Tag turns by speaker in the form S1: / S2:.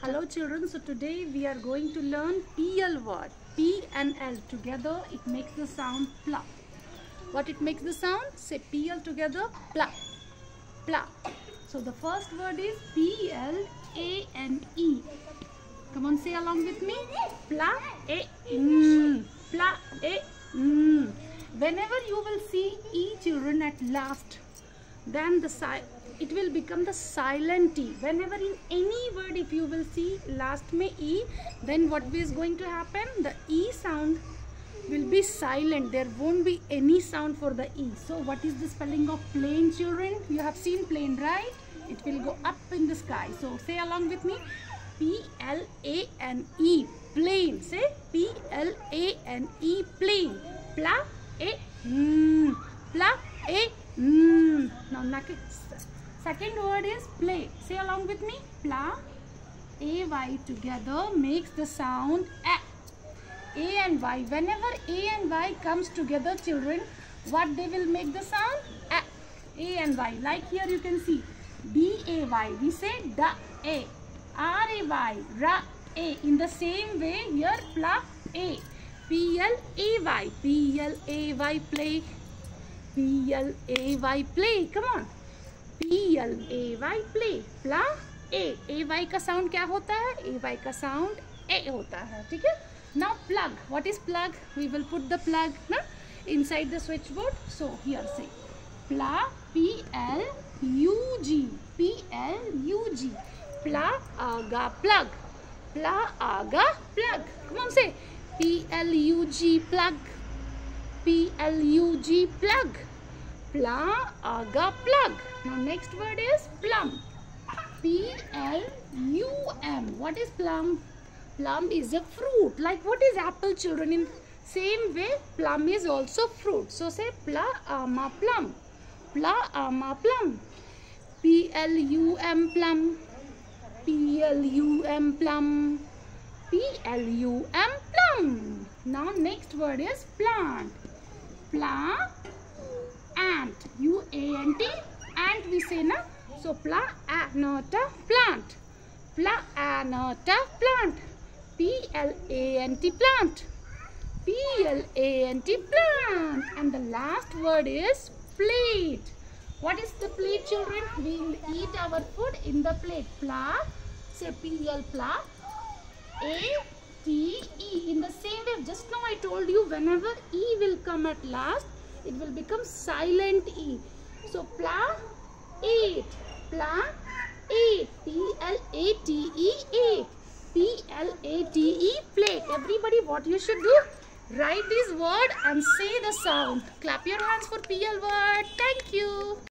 S1: Hello children, so today we are going to learn PL word. P and L together it makes the sound pla. What it makes the sound? Say PL together pla. Pla. So the first word is P L A N E. Come on say along with me. Pla a mm. Pla a mm. Whenever you will see E children at last, then the it will become the silent T. Whenever in any word if you will see last may E, then what is going to happen? The E sound will be silent. There won't be any sound for the E. So what is the spelling of plane children? You have seen plane right? It will go up in the sky. So say along with me. P-L-A-N-E plane. Say P-L-A-N-E plane. Pla a mm. Pla a next. Second word is play. Say along with me. Pla a y together makes the sound a. A and Y. Whenever A and Y comes together, children, what they will make the sound? A. A and Y. Like here you can see. D A Y. We say da A. R A Y. Ra A. In the same way, here pla A. P L A Y. P L A Y play. P L A Y play. Come on. P L A Y play. Pla A. A Y का sound क्या होता है? A Y का sound A होता है. ठीक है? Now plug. What is plug? We will put the plug na? inside the switchboard. So here say plug. P L U G. P L U G. Plug aga plug. Plug aga plug. Come on say P L U G plug. P L U G plug. Plug aga plug. Now next word is plum. P L U M. What is plum? Plum is a fruit. Like what is apple children? In same way, plum is also fruit. So say pla ama plum. Pla ama plum. Plum. P L U M plum. P L U M plum. Now next word is plant. Plant. Ant. U A N T. Ant we say na. So pla anata plant. Pla anata plant. P-L-A-N-T plant. P-L-A-N-T plant. And the last word is plate. What is the plate children? We will eat our food in the plate. Pla, say P-L pla. A-T-E. In the same way, just now I told you whenever E will come at last, it will become silent E. So pla, eight. Pla, eight. P-L-A-T-E, eight. P-L-A-T-E, plate. Everybody, what you should do? Write this word and say the sound. Clap your hands for PL word. Thank you.